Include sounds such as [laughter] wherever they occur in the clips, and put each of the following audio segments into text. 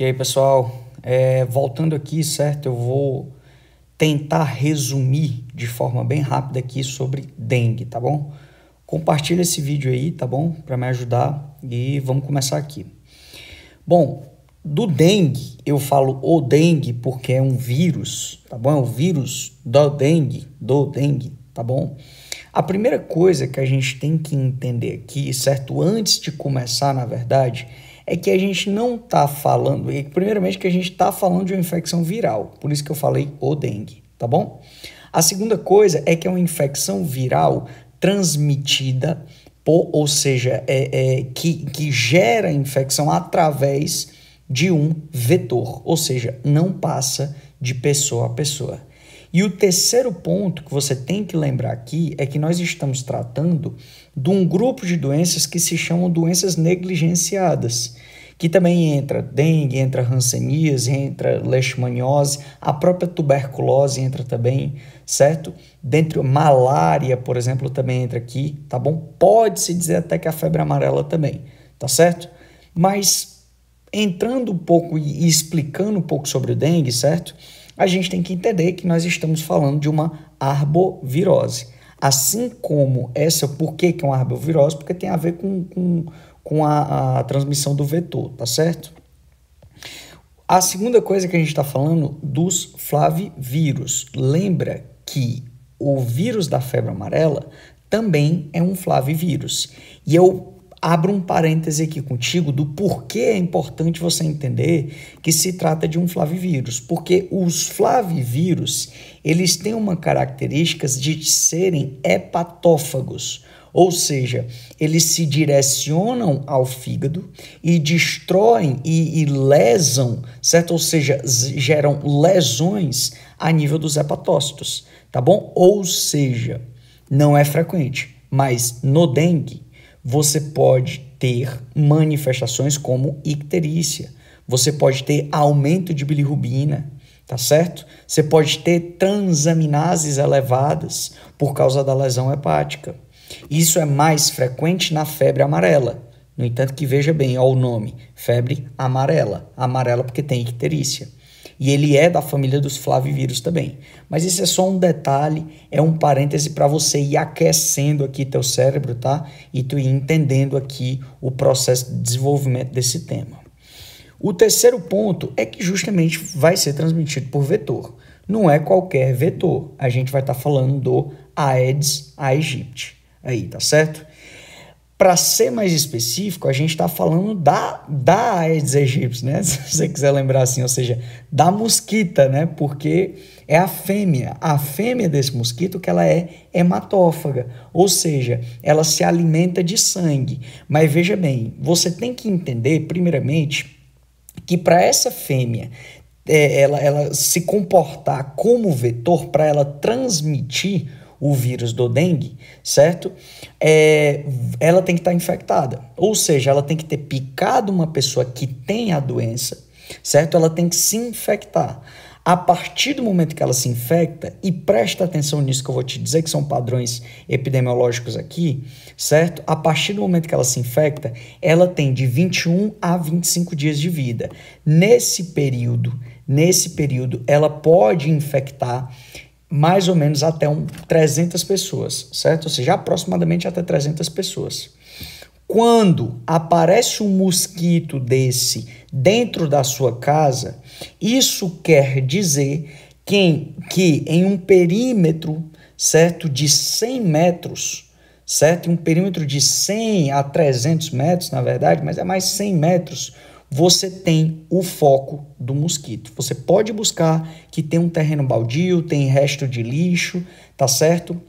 E aí, pessoal, é, voltando aqui, certo? Eu vou tentar resumir de forma bem rápida aqui sobre dengue, tá bom? Compartilha esse vídeo aí, tá bom? Para me ajudar e vamos começar aqui. Bom, do dengue, eu falo o dengue porque é um vírus, tá bom? É o vírus do dengue, do dengue, tá bom? A primeira coisa que a gente tem que entender aqui, certo? Antes de começar, na verdade, é que a gente não está falando, primeiramente que a gente está falando de uma infecção viral, por isso que eu falei o dengue, tá bom? A segunda coisa é que é uma infecção viral transmitida, por, ou seja, é, é, que, que gera infecção através de um vetor, ou seja, não passa de pessoa a pessoa. E o terceiro ponto que você tem que lembrar aqui é que nós estamos tratando de um grupo de doenças que se chamam doenças negligenciadas, que também entra dengue, entra hanseníase, entra leishmaniose, a própria tuberculose entra também, certo? Dentro malária, por exemplo, também entra aqui, tá bom? Pode-se dizer até que a febre amarela também, tá certo? Mas entrando um pouco e explicando um pouco sobre o dengue, certo? a gente tem que entender que nós estamos falando de uma arbovirose. Assim como essa, por que, que é uma arbovirose? Porque tem a ver com, com, com a, a transmissão do vetor, tá certo? A segunda coisa que a gente está falando dos flavivírus. Lembra que o vírus da febre amarela também é um flavivírus. E eu abro um parêntese aqui contigo do porquê é importante você entender que se trata de um flavivírus, porque os flavivírus, eles têm uma característica de serem hepatófagos, ou seja, eles se direcionam ao fígado e destroem e, e lesam, certo? Ou seja, geram lesões a nível dos hepatócitos, tá bom? Ou seja, não é frequente, mas no dengue você pode ter manifestações como icterícia, você pode ter aumento de bilirrubina, tá certo? Você pode ter transaminases elevadas por causa da lesão hepática. Isso é mais frequente na febre amarela. No entanto, que veja bem, ó, o nome, febre amarela. Amarela porque tem icterícia. E ele é da família dos flavivírus também. Mas isso é só um detalhe, é um parêntese para você ir aquecendo aqui teu cérebro, tá? E tu ir entendendo aqui o processo de desenvolvimento desse tema. O terceiro ponto é que justamente vai ser transmitido por vetor. Não é qualquer vetor. A gente vai estar tá falando do Aedes aegypti. Aí, tá certo? Para ser mais específico, a gente está falando da, da Aedes aegypti, né? [laughs] Se você quiser lembrar assim, ou seja, da mosquita, né? Porque é a fêmea, a fêmea desse mosquito que ela é hematófaga, ou seja, ela se alimenta de sangue. Mas veja bem, você tem que entender, primeiramente, que para essa fêmea é, ela, ela se comportar como vetor, para ela transmitir o vírus do dengue, certo? É, ela tem que estar tá infectada. Ou seja, ela tem que ter picado uma pessoa que tem a doença, certo? Ela tem que se infectar. A partir do momento que ela se infecta, e presta atenção nisso que eu vou te dizer, que são padrões epidemiológicos aqui, certo? A partir do momento que ela se infecta, ela tem de 21 a 25 dias de vida. Nesse período, nesse período, ela pode infectar mais ou menos até um 300 pessoas, certo? Ou seja, aproximadamente até 300 pessoas. Quando aparece um mosquito desse dentro da sua casa, isso quer dizer que, que em um perímetro, certo, de 100 metros, certo? Um perímetro de 100 a 300 metros, na verdade, mas é mais 100 metros, você tem o foco do mosquito. Você pode buscar que tem um terreno baldio, tem resto de lixo, tá certo?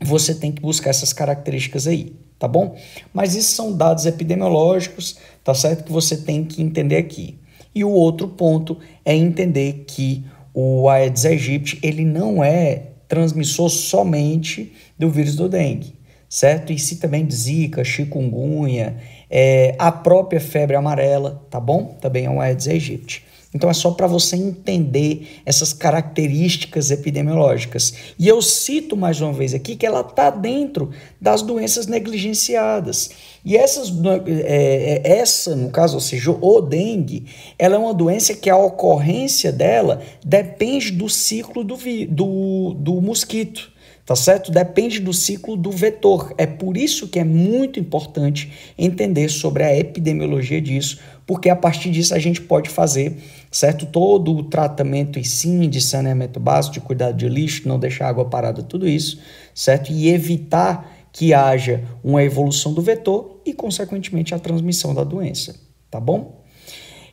Você tem que buscar essas características aí, tá bom? Mas isso são dados epidemiológicos, tá certo? Que você tem que entender aqui. E o outro ponto é entender que o Aedes aegypti, ele não é transmissor somente do vírus do dengue, certo? E se também de zika, chikungunya, é, a própria febre amarela, tá bom? Também é um Aedes aegypti. Então é só para você entender essas características epidemiológicas. E eu cito mais uma vez aqui que ela está dentro das doenças negligenciadas. E essas, é, é, essa, no caso, ou seja, o dengue, ela é uma doença que a ocorrência dela depende do ciclo do, do, do mosquito tá certo? Depende do ciclo do vetor. É por isso que é muito importante entender sobre a epidemiologia disso, porque a partir disso a gente pode fazer, certo? Todo o tratamento e sim de saneamento básico, de cuidado de lixo, não deixar água parada, tudo isso, certo? E evitar que haja uma evolução do vetor e, consequentemente, a transmissão da doença, tá bom?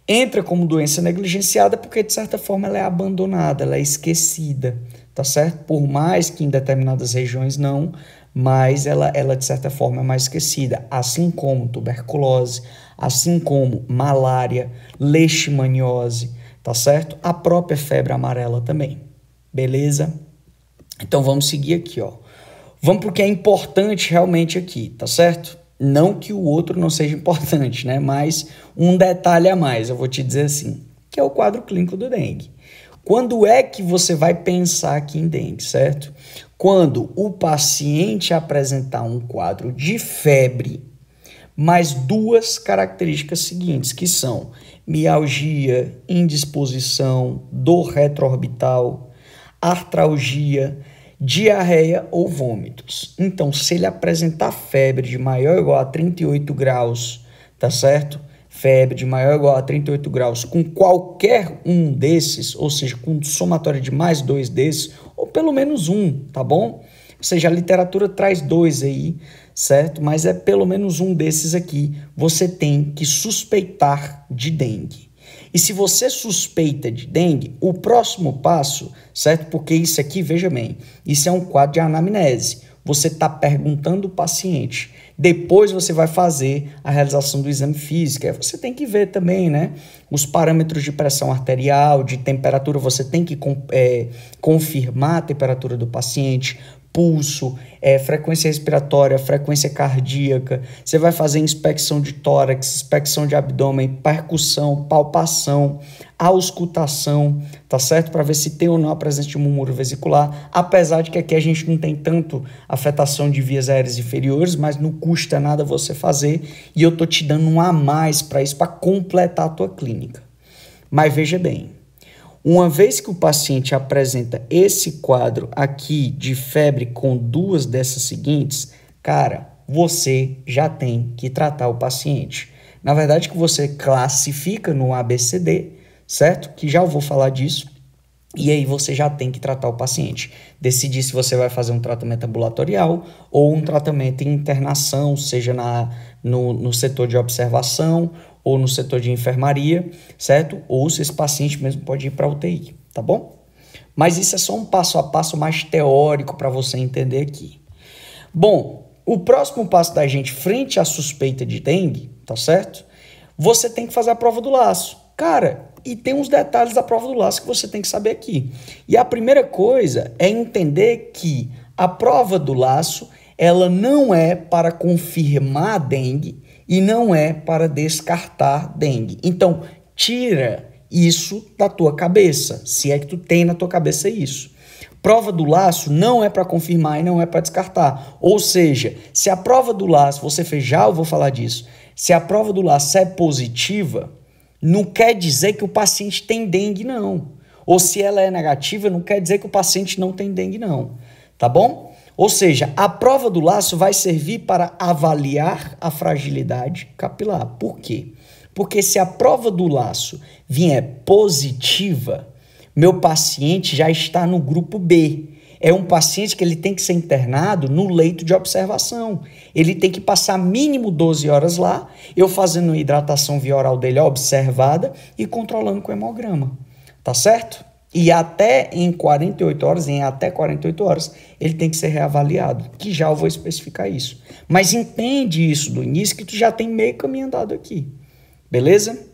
Entra como doença negligenciada porque, de certa forma, ela é abandonada, ela é esquecida, tá certo? Por mais que em determinadas regiões não, mas ela, ela de certa forma é mais esquecida, assim como tuberculose, assim como malária, leishmaniose, tá certo? A própria febre amarela também, beleza? Então vamos seguir aqui, ó. Vamos para o que é importante realmente aqui, tá certo? Não que o outro não seja importante, né? Mas um detalhe a mais, eu vou te dizer assim, que é o quadro clínico do dengue. Quando é que você vai pensar aqui em dengue, certo? Quando o paciente apresentar um quadro de febre, mais duas características seguintes, que são mialgia, indisposição, dor retroorbital, artralgia, diarreia ou vômitos. Então, se ele apresentar febre de maior ou igual a 38 graus, tá certo? Febre de maior ou igual a 38 graus com qualquer um desses, ou seja, com somatória de mais dois desses, ou pelo menos um, tá bom? Ou seja, a literatura traz dois aí, certo? Mas é pelo menos um desses aqui, você tem que suspeitar de dengue. E se você suspeita de dengue, o próximo passo, certo? Porque isso aqui, veja bem, isso é um quadro de anamnese. Você está perguntando o paciente depois você vai fazer a realização do exame físico. Aí você tem que ver também, né? Os parâmetros de pressão arterial, de temperatura, você tem que é, confirmar a temperatura do paciente, pulso, é, frequência respiratória, frequência cardíaca. Você vai fazer inspeção de tórax, inspeção de abdômen, percussão, palpação, auscultação, tá certo? Para ver se tem ou não a presença de murmúrio vesicular. Apesar de que aqui a gente não tem tanto afetação de vias aéreas inferiores, mas não custa nada você fazer e eu tô te dando um a mais para isso, para completar a tua clínica. Mas veja bem, uma vez que o paciente apresenta esse quadro aqui de febre com duas dessas seguintes, cara, você já tem que tratar o paciente. Na verdade, que você classifica no ABCD, certo? Que já eu vou falar disso. E aí você já tem que tratar o paciente. Decidir se você vai fazer um tratamento ambulatorial ou um tratamento em internação, seja na, no, no setor de observação ou no setor de enfermaria, certo? Ou se esse paciente mesmo pode ir para UTI, tá bom? Mas isso é só um passo a passo mais teórico para você entender aqui. Bom, o próximo passo da gente frente à suspeita de dengue, tá certo? Você tem que fazer a prova do laço. Cara, e tem uns detalhes da prova do laço que você tem que saber aqui. E a primeira coisa é entender que a prova do laço, ela não é para confirmar dengue, e não é para descartar dengue. Então, tira isso da tua cabeça, se é que tu tem na tua cabeça isso. Prova do laço não é para confirmar e não é para descartar. Ou seja, se a prova do laço, você fez já, eu vou falar disso. Se a prova do laço é positiva, não quer dizer que o paciente tem dengue, não. Ou se ela é negativa, não quer dizer que o paciente não tem dengue, não. Tá bom? Ou seja, a prova do laço vai servir para avaliar a fragilidade capilar. Por quê? Porque se a prova do laço vier positiva, meu paciente já está no grupo B. É um paciente que ele tem que ser internado no leito de observação. Ele tem que passar mínimo 12 horas lá, eu fazendo hidratação via oral dele observada e controlando com hemograma. Tá certo? E até em 48 horas, em até 48 horas, ele tem que ser reavaliado, que já eu vou especificar isso. Mas entende isso do início que tu já tem meio caminho andado aqui. Beleza?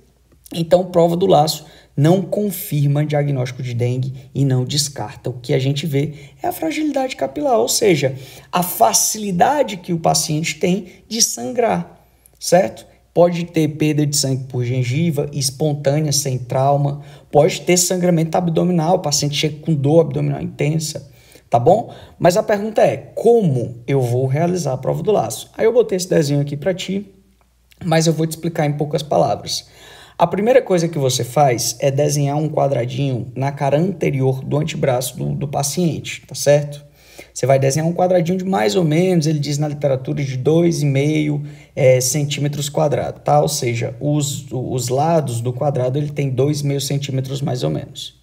Então, prova do laço não confirma diagnóstico de dengue e não descarta. O que a gente vê é a fragilidade capilar, ou seja, a facilidade que o paciente tem de sangrar, certo? pode ter perda de sangue por gengiva, espontânea, sem trauma, pode ter sangramento abdominal, o paciente chega com dor abdominal intensa, tá bom? Mas a pergunta é, como eu vou realizar a prova do laço? Aí eu botei esse desenho aqui para ti, mas eu vou te explicar em poucas palavras. A primeira coisa que você faz é desenhar um quadradinho na cara anterior do antebraço do, do paciente, tá certo? Você vai desenhar um quadradinho de mais ou menos, ele diz na literatura, de 2,5 é, centímetros quadrados, tá? Ou seja, os, os lados do quadrado ele tem 2,5 centímetros mais ou menos.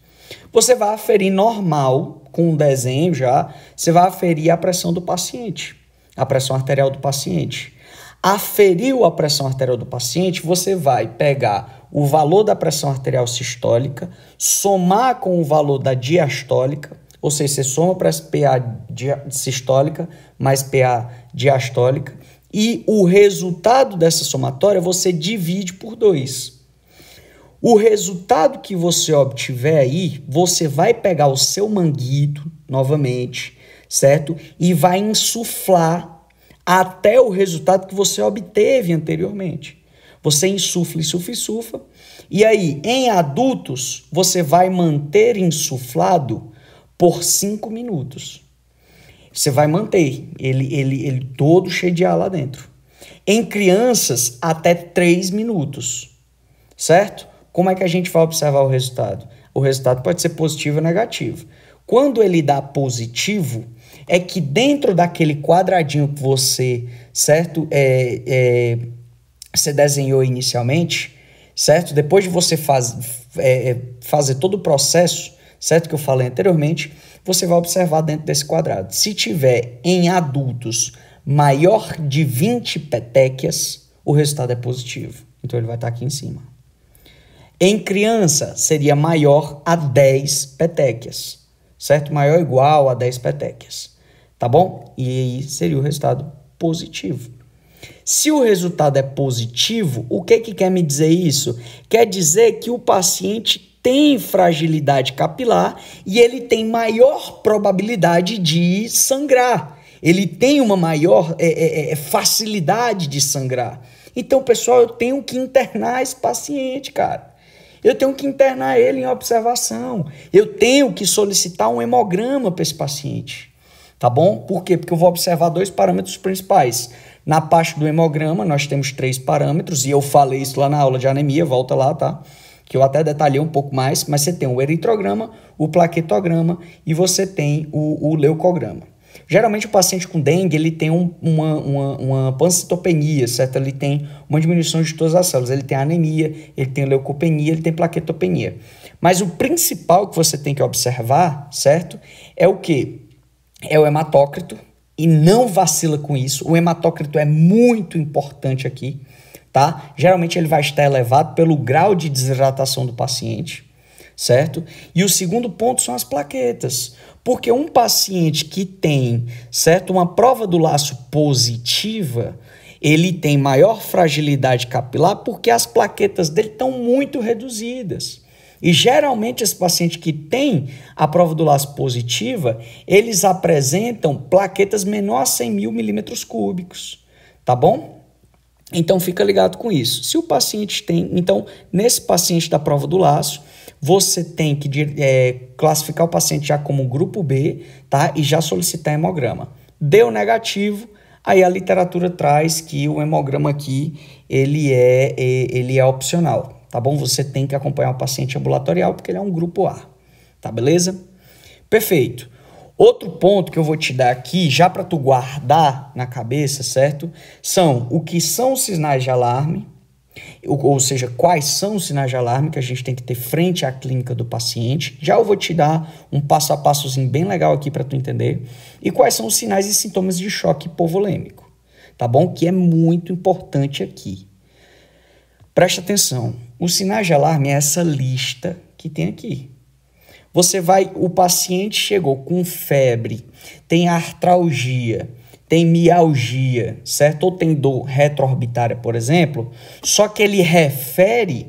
Você vai aferir normal, com o desenho já, você vai aferir a pressão do paciente, a pressão arterial do paciente. Aferiu a pressão arterial do paciente, você vai pegar o valor da pressão arterial sistólica, somar com o valor da diastólica, ou seja, você soma para PA sistólica mais PA diastólica e o resultado dessa somatória você divide por 2. O resultado que você obtiver aí, você vai pegar o seu manguito novamente, certo? E vai insuflar até o resultado que você obteve anteriormente. Você insufla, insufla, insufla. E aí, em adultos, você vai manter insuflado por 5 minutos. Você vai manter ele, ele, ele todo cheio de ar lá dentro. Em crianças, até 3 minutos. Certo? Como é que a gente vai observar o resultado? O resultado pode ser positivo ou negativo. Quando ele dá positivo, é que dentro daquele quadradinho que você, certo, é, é, você desenhou inicialmente, certo? Depois de você faz, é, é fazer todo o processo, certo? Que eu falei anteriormente, você vai observar dentro desse quadrado. Se tiver em adultos maior de 20 petequias, o resultado é positivo. Então ele vai estar aqui em cima. Em criança, seria maior a 10 petequias, certo? Maior ou igual a 10 petequias, tá bom? E aí seria o resultado positivo. Se o resultado é positivo, o que, que quer me dizer isso? Quer dizer que o paciente tem fragilidade capilar e ele tem maior probabilidade de sangrar. Ele tem uma maior é, é, é, facilidade de sangrar. Então, pessoal, eu tenho que internar esse paciente, cara. Eu tenho que internar ele em observação. Eu tenho que solicitar um hemograma para esse paciente. Tá bom? Por quê? Porque eu vou observar dois parâmetros principais. Na parte do hemograma, nós temos três parâmetros, e eu falei isso lá na aula de anemia, volta lá, tá? que eu até detalhei um pouco mais, mas você tem o eritrograma, o plaquetograma e você tem o, o leucograma. Geralmente o paciente com dengue ele tem um, uma, uma, uma pancitopenia, certo? Ele tem uma diminuição de todas as células. Ele tem anemia, ele tem leucopenia, ele tem plaquetopenia. Mas o principal que você tem que observar, certo? É o que? É o hematócrito. E não vacila com isso. O hematócrito é muito importante aqui tá? Geralmente ele vai estar elevado pelo grau de desidratação do paciente, certo? E o segundo ponto são as plaquetas. Porque um paciente que tem, certo, uma prova do laço positiva, ele tem maior fragilidade capilar porque as plaquetas dele estão muito reduzidas. E geralmente esse paciente que tem a prova do laço positiva, eles apresentam plaquetas menor a 100 mil milímetros cúbicos, tá bom? Então fica ligado com isso. Se o paciente tem, então nesse paciente da prova do laço, você tem que é, classificar o paciente já como grupo B, tá? E já solicitar hemograma. Deu negativo, aí a literatura traz que o hemograma aqui ele é, é ele é opcional, tá bom? Você tem que acompanhar o paciente ambulatorial porque ele é um grupo A, tá beleza? Perfeito. Outro ponto que eu vou te dar aqui, já para tu guardar na cabeça, certo? São o que são os sinais de alarme, ou, seja, quais são os sinais de alarme que a gente tem que ter frente à clínica do paciente. Já eu vou te dar um passo a passozinho bem legal aqui para tu entender. E quais são os sinais e sintomas de choque hipovolêmico, tá bom? Que é muito importante aqui. Preste atenção. Os sinais de alarme é essa lista que tem aqui. Você vai, o paciente chegou com febre, tem artralgia, tem mialgia, certo? Ou tem dor retroorbitária, por exemplo, só que ele refere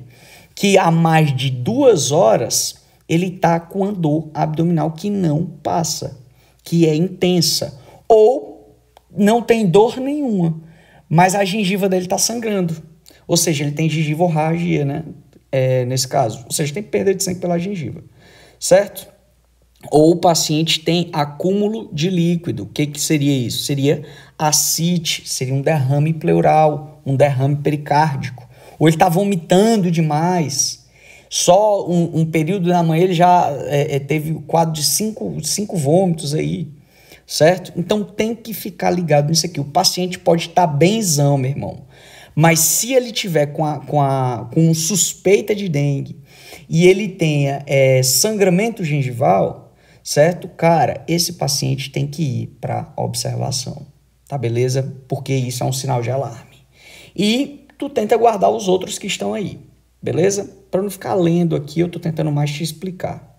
que há mais de duas horas ele está com a dor abdominal que não passa, que é intensa, ou não tem dor nenhuma, mas a gengiva dele está sangrando. Ou seja, ele tem gengiva hemorragia, né? É, nesse caso, ou seja, tem perda de sangue pela gengiva, certo? Ou o paciente tem acúmulo de líquido. O que, que seria isso? Seria ascite, seria um derrame pleural, um derrame pericárdico. Ou ele está vomitando demais. Só um, um, período da manhã ele já é, é, teve o quadro de cinco, cinco vômitos aí, certo? Então tem que ficar ligado nisso aqui. O paciente pode estar tá benzão, meu irmão. Mas se ele tiver com, a, com, a, com suspeita de dengue e ele tenha é, sangramento gengival, certo? Cara, esse paciente tem que ir para observação, tá beleza? Porque isso é um sinal de alarme. E tu tenta guardar os outros que estão aí, beleza? Para não ficar lendo aqui, eu tô tentando mais te explicar.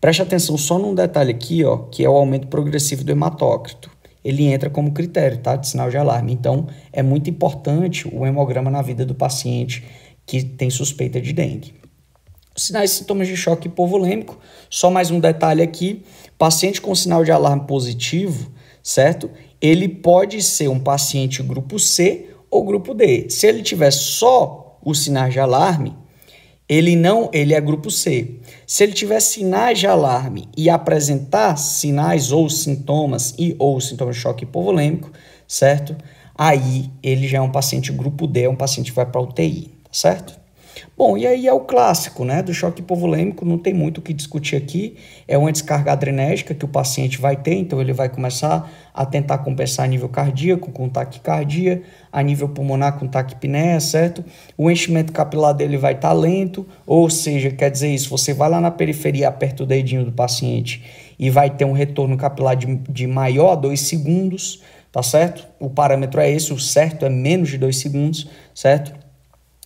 Preste atenção só num detalhe aqui, ó, que é o aumento progressivo do hematócrito ele entra como critério tá, de sinal de alarme. Então, é muito importante o hemograma na vida do paciente que tem suspeita de dengue. Sinais e sintomas de choque hipovolêmico, só mais um detalhe aqui: paciente com sinal de alarme positivo, certo? Ele pode ser um paciente grupo C ou grupo D. Se ele tiver só os sinais de alarme, ele não, ele é grupo C. Se ele tiver sinais de alarme e apresentar sinais ou sintomas e ou sintomas de choque hipovolêmico, certo? Aí ele já é um paciente grupo D, é um paciente que vai para UTI, certo? Bom, e aí é o clássico, né, do choque hipovolêmico, não tem muito o que discutir aqui, é uma descarga adrenérgica que o paciente vai ter, então ele vai começar a tentar compensar a nível cardíaco com taquicardia, a nível pulmonar com taquipneia, certo? O enchimento capilar dele vai estar tá lento, ou seja, quer dizer isso, você vai lá na periferia, aperta o dedinho do paciente e vai ter um retorno capilar de, de maior a 2 segundos, tá certo? O parâmetro é esse, o certo é menos de 2 segundos, certo?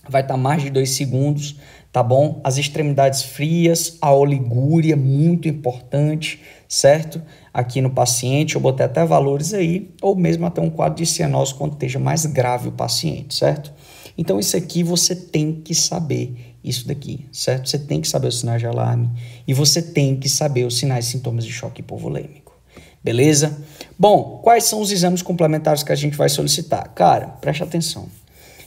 Vai estar tá mais de dois segundos, tá bom? As extremidades frias, a oligúria, muito importante, certo? Aqui no paciente, eu botei até valores aí, ou mesmo até um quadro de cianose quando esteja mais grave o paciente, certo? Então, isso aqui você tem que saber, isso daqui, certo? Você tem que saber os sinais de alarme e você tem que saber os sinais e sintomas de choque hipovolêmico. Beleza? Bom, quais são os exames complementares que a gente vai solicitar? Cara, preste atenção.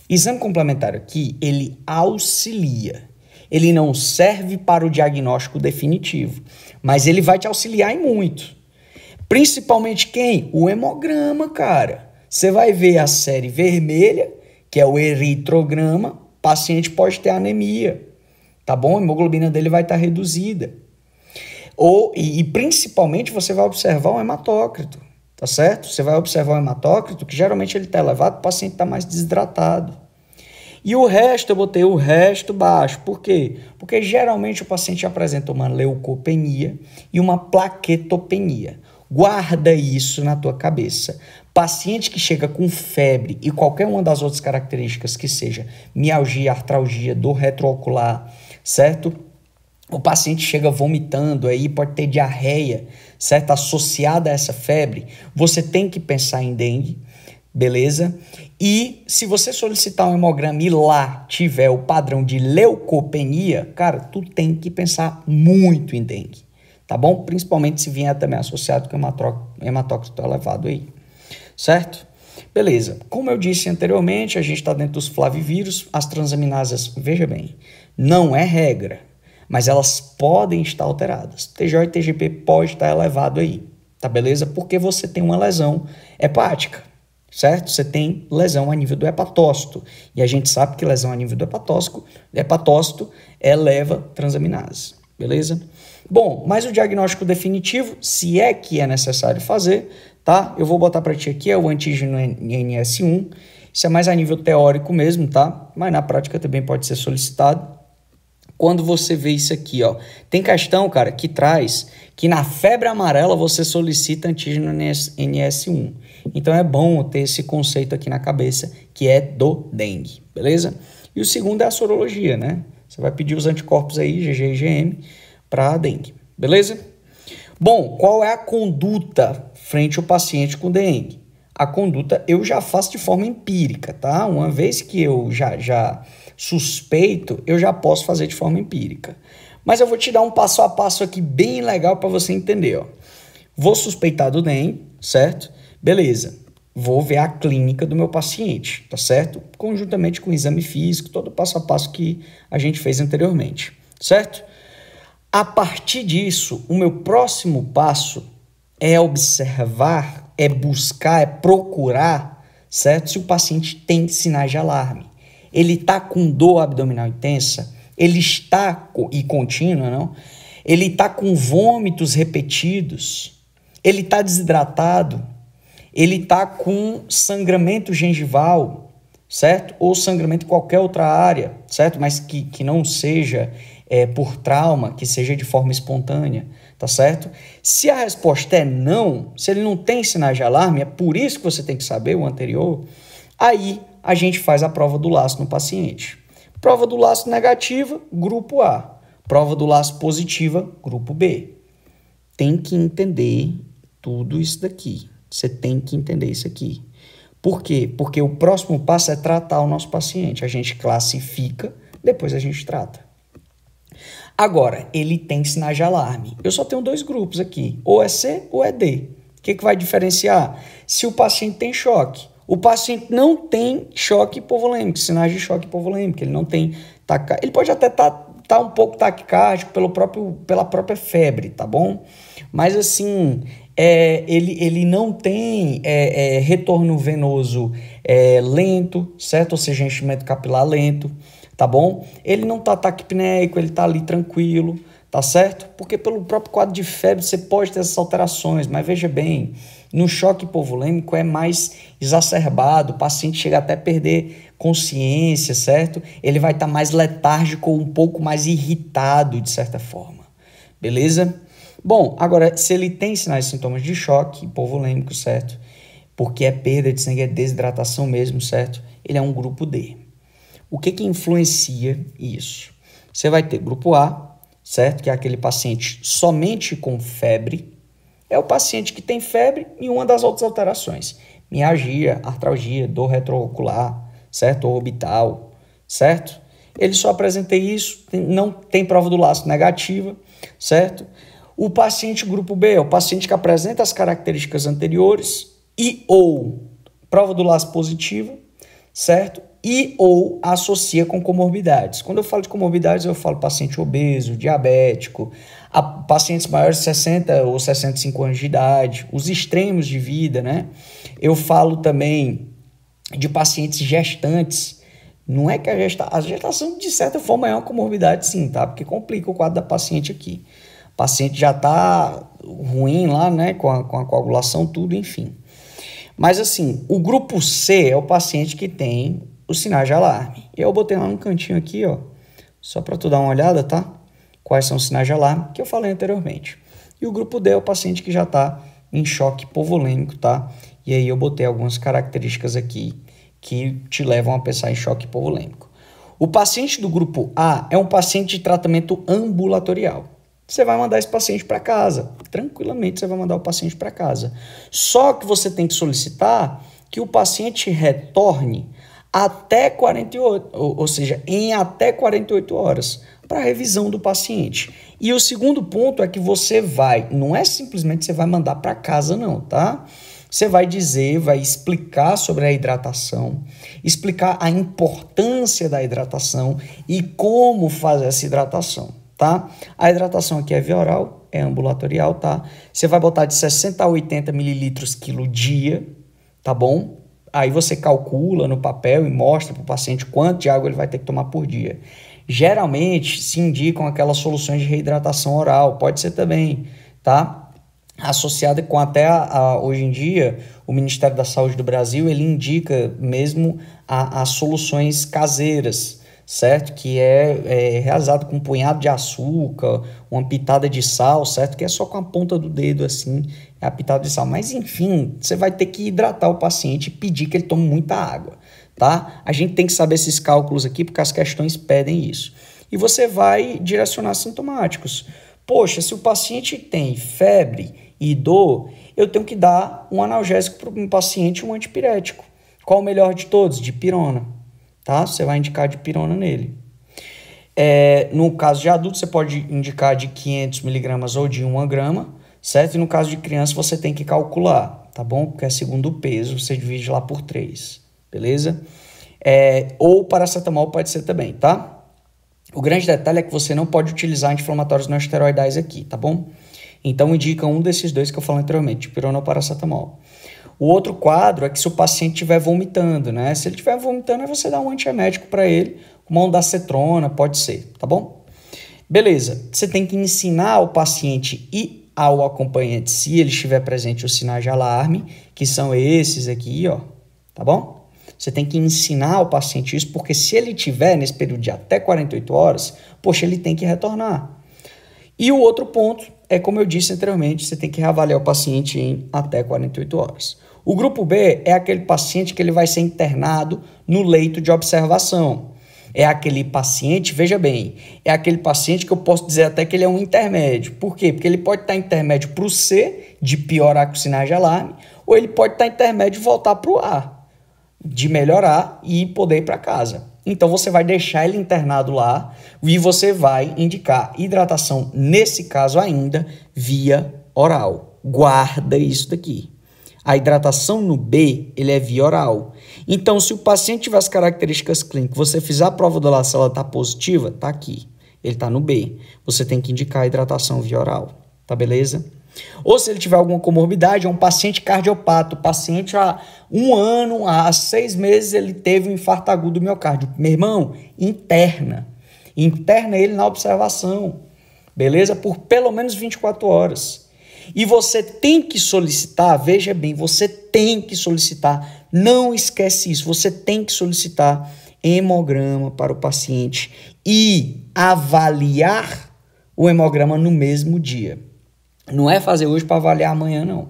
Exame complementar aqui, ele auxilia. Ele não serve para o diagnóstico definitivo, mas ele vai te auxiliar em muito. Principalmente quem? O hemograma, cara. Você vai ver a série vermelha, que é o eritrograma, paciente pode ter anemia, tá bom? A hemoglobina dele vai estar reduzida. Ou, e, e principalmente você vai observar o hematócrito tá certo? Você vai observar o hematócrito, que geralmente ele está elevado, o paciente está mais desidratado. E o resto, eu botei o resto baixo. Por quê? Porque geralmente o paciente apresenta uma leucopenia e uma plaquetopenia. Guarda isso na tua cabeça. Paciente que chega com febre e qualquer uma das outras características que seja mialgia, artralgia, dor retroocular, certo? O paciente chega vomitando, aí pode ter diarreia, certo? Associada a essa febre, você tem que pensar em dengue, beleza? E se você solicitar um hemograma e lá tiver o padrão de leucopenia, cara, tu tem que pensar muito em dengue, tá bom? Principalmente se vier também associado com hematócrito elevado aí, certo? Beleza, como eu disse anteriormente, a gente está dentro dos flavivírus, as transaminases, veja bem, não é regra, mas elas podem estar alteradas. TJ e TGP pode estar elevado aí, tá beleza? Porque você tem uma lesão hepática, certo? Você tem lesão a nível do hepatócito. E a gente sabe que lesão a nível do hepatócito, hepatócito eleva transaminase, beleza? Bom, mas o diagnóstico definitivo, se é que é necessário fazer, tá? Eu vou botar para ti aqui, é o antígeno NS1. Isso é mais a nível teórico mesmo, tá? Mas na prática também pode ser solicitado quando você vê isso aqui, ó. Tem questão, cara, que traz que na febre amarela você solicita antígeno NS1. Então é bom ter esse conceito aqui na cabeça, que é do dengue, beleza? E o segundo é a sorologia, né? Você vai pedir os anticorpos aí, GG e IgM, para dengue, beleza? Bom, qual é a conduta frente ao paciente com dengue? A conduta eu já faço de forma empírica, tá? Uma vez que eu já, já suspeito, eu já posso fazer de forma empírica. Mas eu vou te dar um passo a passo aqui bem legal para você entender. Ó. Vou suspeitar do DEM, certo? Beleza. vou ver a clínica do meu paciente, tá certo? Conjuntamente com o exame físico, todo o passo a passo que a gente fez anteriormente, certo? A partir disso, o meu próximo passo é observar, é buscar, é procurar, certo? Se o paciente tem sinais de alarme. Ele está com dor abdominal intensa, ele está, e contínua, não? Ele está com vômitos repetidos, ele está desidratado, ele está com sangramento gengival, certo? Ou sangramento em qualquer outra área, certo? Mas que, que não seja é, por trauma, que seja de forma espontânea, tá certo? Se a resposta é não, se ele não tem sinais de alarme, é por isso que você tem que saber o anterior, aí a gente faz a prova do laço no paciente. Prova do laço negativa, grupo A. Prova do laço positiva, grupo B. Tem que entender tudo isso daqui, você tem que entender isso aqui. Por quê? Porque o próximo passo é tratar o nosso paciente. A gente classifica, depois a gente trata. Agora, ele tem sinais de alarme. Eu só tenho dois grupos aqui, ou é C ou é D. O que, que vai diferenciar? Se o paciente tem choque. O paciente não tem choque hipovolêmico, sinais de choque hipovolêmico, ele não tem. Ele pode até estar tá, tá um pouco taquicárdico pelo próprio, pela própria febre, tá bom? Mas assim, é, ele, ele não tem é, é, retorno venoso é, lento, certo? Ou seja, enchimento capilar lento, tá bom? Ele não tá taquipneico, ele tá ali tranquilo, tá certo? Porque pelo próprio quadro de febre você pode ter essas alterações, mas veja bem, no choque hipovolêmico é mais exacerbado, o paciente chega até a perder consciência, certo? Ele vai estar tá mais letárgico, um pouco mais irritado de certa forma, beleza? Bom, agora, se ele tem sinais e sintomas de choque hipovolêmico, certo? Porque é perda de sangue, é desidratação mesmo, certo? Ele é um grupo D. O que que influencia isso? Você vai ter grupo A, certo? Que é aquele paciente somente com febre. É o paciente que tem febre e uma das outras alterações. Mialgia, artralgia, dor retroocular, certo? Orbital, certo? Ele só apresenta isso, não tem prova do laço negativa, certo? O paciente grupo B é o paciente que apresenta as características anteriores e ou prova do laço positivo, certo? E ou associa com comorbidades. Quando eu falo de comorbidades, eu falo paciente obeso, diabético, pacientes maiores de 60 ou 65 anos de idade, os extremos de vida, né? Eu falo também de pacientes gestantes. Não é que a, gesta a gestação, de certa forma, é uma comorbidade, sim, tá? Porque complica o quadro da paciente aqui paciente já está ruim lá, né, com a, com a coagulação, tudo, enfim. Mas assim, o grupo C é o paciente que tem os sinais de alarme. Eu botei lá no cantinho aqui, ó, só para tu dar uma olhada, tá? Quais são os sinais de alarme que eu falei anteriormente. E o grupo D é o paciente que já está em choque hipovolêmico, tá? E aí eu botei algumas características aqui que te levam a pensar em choque hipovolêmico. O paciente do grupo A é um paciente de tratamento ambulatorial você vai mandar esse paciente para casa. Tranquilamente você vai mandar o paciente para casa. Só que você tem que solicitar que o paciente retorne até 48, ou, ou seja, em até 48 horas para revisão do paciente. E o segundo ponto é que você vai, não é simplesmente você vai mandar para casa não, tá? Você vai dizer, vai explicar sobre a hidratação, explicar a importância da hidratação e como fazer essa hidratação tá? A hidratação aqui é via oral, é ambulatorial, tá? Você vai botar de 60 a 80 mililitros quilo dia, tá bom? Aí você calcula no papel e mostra para o paciente quanto de água ele vai ter que tomar por dia. Geralmente se indicam aquelas soluções de reidratação oral, pode ser também, tá? Associada com até a, a, hoje em dia o Ministério da Saúde do Brasil ele indica mesmo as soluções caseiras, certo? Que é, é realizado com um punhado de açúcar, uma pitada de sal, certo? Que é só com a ponta do dedo assim, é a pitada de sal. Mas enfim, você vai ter que hidratar o paciente e pedir que ele tome muita água, tá? A gente tem que saber esses cálculos aqui porque as questões pedem isso. E você vai direcionar sintomáticos. Poxa, se o paciente tem febre e dor, eu tenho que dar um analgésico para o paciente um antipirético. Qual o melhor de todos? De pirona tá? Você vai indicar de pirona nele. É, no caso de adulto, você pode indicar de 500 miligramas ou de 1 grama, certo? E no caso de criança, você tem que calcular, tá bom? Porque é segundo o peso, você divide lá por 3, beleza? É, ou paracetamol pode ser também, tá? O grande detalhe é que você não pode utilizar anti-inflamatórios não esteroidais aqui, tá bom? Então indica um desses dois que eu falei anteriormente, pirona ou paracetamol. O outro quadro é que se o paciente estiver vomitando, né? Se ele estiver vomitando, é você dar um antiemético para ele, uma ondacetrona, pode ser, tá bom? Beleza, você tem que ensinar o paciente e ao acompanhante, se ele estiver presente, os sinais de alarme, que são esses aqui, ó, tá bom? Você tem que ensinar o paciente isso, porque se ele tiver nesse período de até 48 horas, poxa, ele tem que retornar. E o outro ponto é, como eu disse anteriormente, você tem que reavaliar o paciente em até 48 horas. O grupo B é aquele paciente que ele vai ser internado no leito de observação. É aquele paciente, veja bem, é aquele paciente que eu posso dizer até que ele é um intermédio. Por quê? Porque ele pode estar intermédio para o C, de piorar com sinais de alarme, ou ele pode estar intermédio e voltar para o A, de melhorar e poder ir para casa. Então você vai deixar ele internado lá e você vai indicar hidratação, nesse caso ainda, via oral. Guarda isso daqui. A hidratação no B, ele é via oral. Então, se o paciente tiver as características clínicas, você fizer a prova do se ela está positiva, tá aqui. Ele está no B. Você tem que indicar a hidratação via oral. Tá beleza? Ou se ele tiver alguma comorbidade, é um paciente cardiopato. O paciente há um ano, há seis meses, ele teve um infarto agudo do miocárdio. Meu irmão, interna. Interna ele na observação. Beleza? Por pelo menos 24 horas. E você tem que solicitar, veja bem, você tem que solicitar, não esquece isso, você tem que solicitar hemograma para o paciente e avaliar o hemograma no mesmo dia. Não é fazer hoje para avaliar amanhã, não.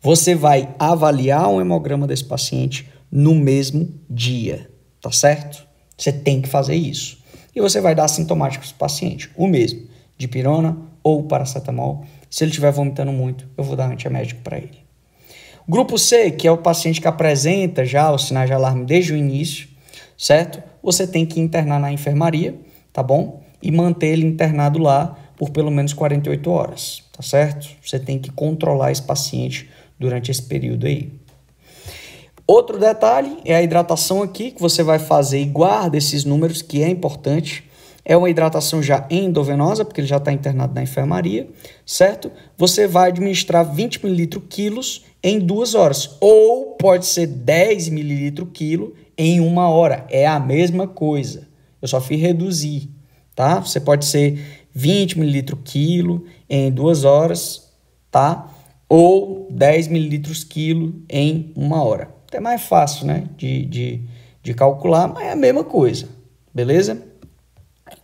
Você vai avaliar o hemograma desse paciente no mesmo dia, tá certo? Você tem que fazer isso. E você vai dar sintomáticos para o paciente, o mesmo, de pirona ou paracetamol. Se ele estiver vomitando muito, eu vou dar antiemético para ele. Grupo C, que é o paciente que apresenta já os sinais de alarme desde o início, certo? Você tem que internar na enfermaria, tá bom? E manter ele internado lá por pelo menos 48 horas, tá certo? Você tem que controlar esse paciente durante esse período aí. Outro detalhe é a hidratação aqui, que você vai fazer e guarda esses números, que é importante. É uma hidratação já endovenosa, porque ele já está internado na enfermaria, certo? Você vai administrar 20 ml quilos em duas horas, ou pode ser 10 ml quilo em uma hora. É a mesma coisa. Eu só fiz reduzir, tá? Você pode ser 20 ml quilo em duas horas, tá? Ou 10 ml quilo em uma hora. É mais fácil, né? De, de, de calcular, mas é a mesma coisa, beleza?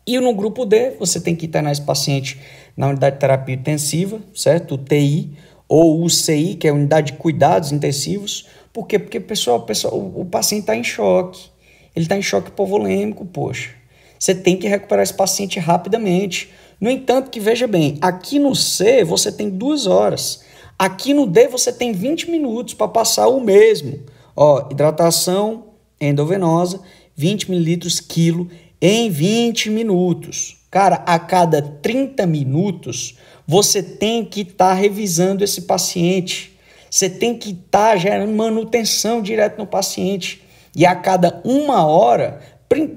E no grupo D, você tem que internar esse paciente na unidade de terapia intensiva, certo? UTI, ou UCI, que é a unidade de cuidados intensivos. Por quê? Porque pessoal, pessoal, o, o paciente está em choque. Ele está em choque povolêmico, poxa. Você tem que recuperar esse paciente rapidamente. No entanto, que veja bem, aqui no C você tem duas horas. Aqui no D você tem 20 minutos para passar o mesmo. Ó, hidratação endovenosa, 20 mililitros quilo em 20 minutos. Cara, a cada 30 minutos você tem que estar tá revisando esse paciente. Você tem que estar tá gerando manutenção direto no paciente. E a cada uma hora,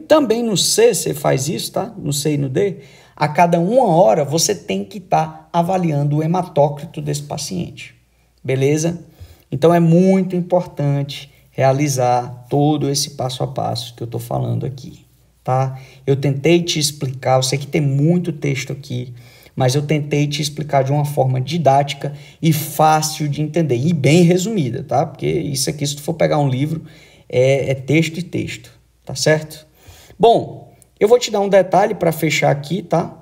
também no C você faz isso, tá? No C e no D a cada uma hora você tem que estar tá avaliando o hematócrito desse paciente. Beleza? Então é muito importante realizar todo esse passo a passo que eu estou falando aqui. Tá? Eu tentei te explicar, eu sei que tem muito texto aqui, mas eu tentei te explicar de uma forma didática e fácil de entender e bem resumida, tá? Porque isso aqui, se tu for pegar um livro, é, é texto e texto, tá certo? Bom, eu vou te dar um detalhe para fechar aqui, tá?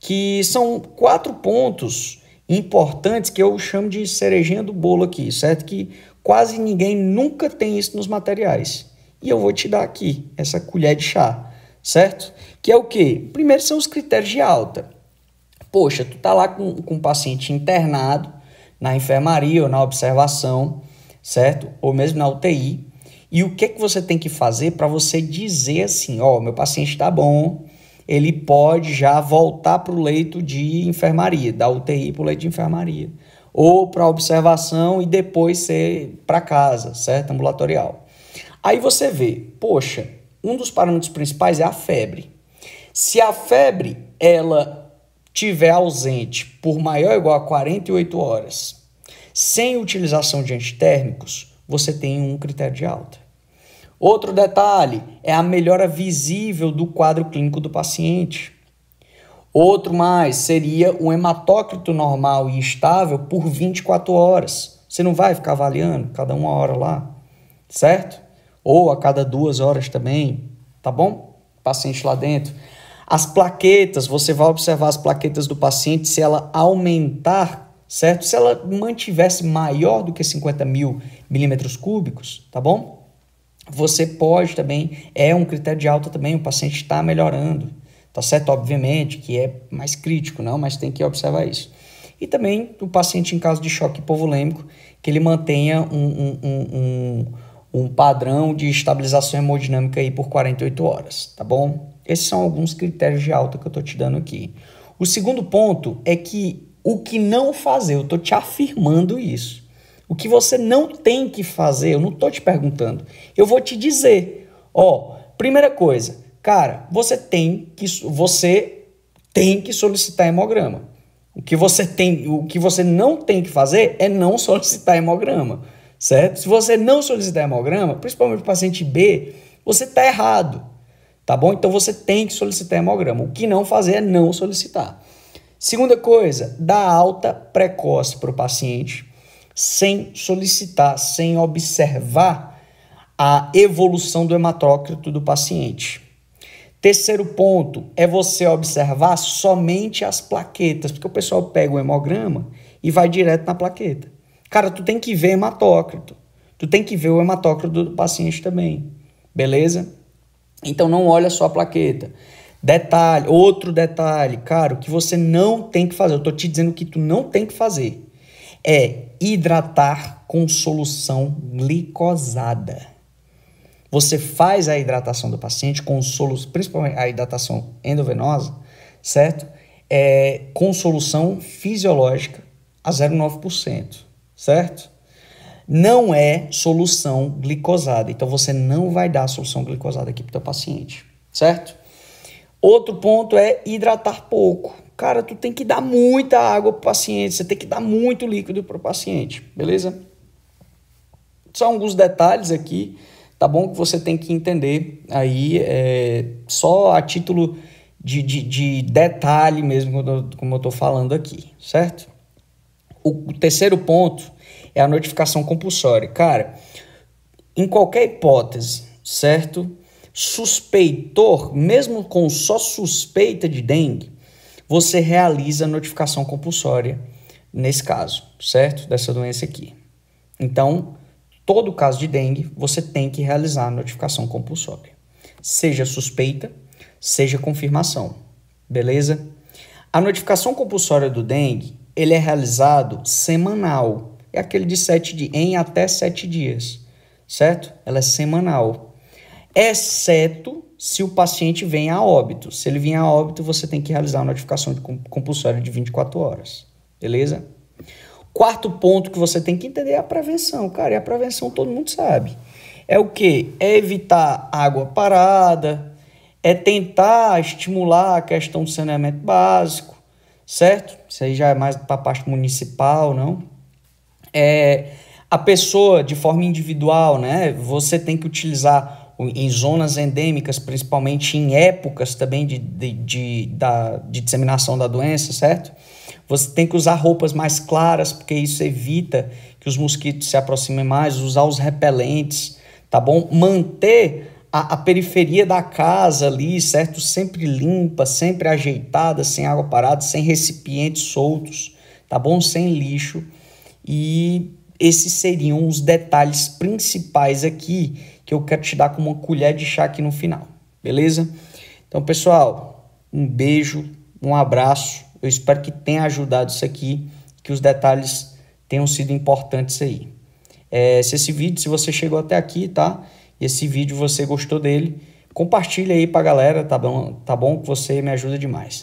Que são quatro pontos importantes que eu chamo de cerejinha do bolo aqui, certo? Que quase ninguém nunca tem isso nos materiais. E eu vou te dar aqui essa colher de chá, certo? Que é o quê? Primeiro são os critérios de alta. Poxa, tu tá lá com, com um paciente internado na enfermaria ou na observação, certo? Ou mesmo na UTI. E o que, que você tem que fazer para você dizer assim, ó, oh, meu paciente está bom, ele pode já voltar para o leito de enfermaria, da UTI para o leito de enfermaria. ou para observação e depois ser para casa, certo? Ambulatorial. Aí você vê, poxa, um dos parâmetros principais é a febre. Se a febre ela tiver ausente por maior ou igual a 48 horas, sem utilização de antitérmicos, você tem um critério de alta. Outro detalhe é a melhora visível do quadro clínico do paciente. Outro mais seria um hematócrito normal e estável por 24 horas. Você não vai ficar avaliando cada uma hora lá, certo? Ou a cada duas horas também, tá bom? Paciente lá dentro. As plaquetas, você vai observar as plaquetas do paciente se ela aumentar, certo? Se ela mantivesse maior do que 50 mil milímetros cúbicos, tá bom? Você pode também, é um critério de alta também, o paciente está melhorando, tá certo? Obviamente que é mais crítico, não, mas tem que observar isso. E também o paciente em caso de choque hipovolêmico, que ele mantenha um, um, um, um, um padrão de estabilização hemodinâmica aí por 48 horas, tá bom? Esses são alguns critérios de alta que eu estou te dando aqui. O segundo ponto é que o que não fazer, eu estou te afirmando isso. O que você não tem que fazer, eu não estou te perguntando. Eu vou te dizer. Ó, primeira coisa, cara, você tem que você tem que solicitar hemograma. O que você tem, o que você não tem que fazer é não solicitar hemograma, certo? Se você não solicitar hemograma, principalmente o paciente B, você está errado, tá bom? Então você tem que solicitar hemograma. O que não fazer é não solicitar. Segunda coisa, dar alta precoce para o paciente sem solicitar, sem observar a evolução do hematócrito do paciente. Terceiro ponto é você observar somente as plaquetas, porque o pessoal pega o hemograma e vai direto na plaqueta. Cara, tu tem que ver hematócrito. Tu tem que ver o hematócrito do paciente também. Beleza? Então não olha só a plaqueta. Detalhe, outro detalhe, cara, o que você não tem que fazer, eu tô te dizendo que tu não tem que fazer é hidratar com solução glicosada. Você faz a hidratação do paciente com solução, principalmente a hidratação endovenosa, certo? É, com solução fisiológica a 0,9%, certo? Não é solução glicosada. Então você não vai dar solução glicosada aqui para o teu paciente, certo? Outro ponto é hidratar pouco. Cara, tu tem que dar muita água pro paciente, você tem que dar muito líquido pro paciente, beleza? Só alguns detalhes aqui, tá bom? Que você tem que entender aí, é, só a título de, de, de detalhe mesmo, como eu estou falando aqui, certo? O, terceiro ponto é a notificação compulsória. Cara, em qualquer hipótese, certo? Suspeitor, mesmo com só suspeita de dengue, você realiza a notificação compulsória nesse caso, certo? Dessa doença aqui. Então, todo caso de dengue, você tem que realizar a notificação compulsória. Seja suspeita, seja confirmação. Beleza? A notificação compulsória do dengue, ele é realizado semanal. É aquele de sete dias, em até sete dias, certo? Ela é semanal. Exceto se o paciente vem a óbito. Se ele vier a óbito, você tem que realizar a notificação compulsória de 24 horas. Beleza? Quarto ponto que você tem que entender é a prevenção. Cara, e a prevenção todo mundo sabe. É o que? É evitar água parada, é tentar estimular a questão do saneamento básico, certo? Isso aí já é mais para a parte municipal, não? É a pessoa de forma individual, né? Você tem que utilizar em zonas endêmicas, principalmente em épocas também de, de, de, da, de disseminação da doença, certo? Você tem que usar roupas mais claras, porque isso evita que os mosquitos se aproximem mais, usar os repelentes, tá bom? Manter a, a periferia da casa ali, certo? Sempre limpa, sempre ajeitada, sem água parada, sem recipientes soltos, tá bom? Sem lixo. E esses seriam os detalhes principais aqui que eu quero te dar como uma colher de chá aqui no final, beleza? Então, pessoal, um beijo, um abraço. Eu espero que tenha ajudado isso aqui, que os detalhes tenham sido importantes aí. É, se esse vídeo, se você chegou até aqui, tá? Esse vídeo você gostou dele, compartilha aí pra galera, tá bom? Tá bom que você me ajuda demais.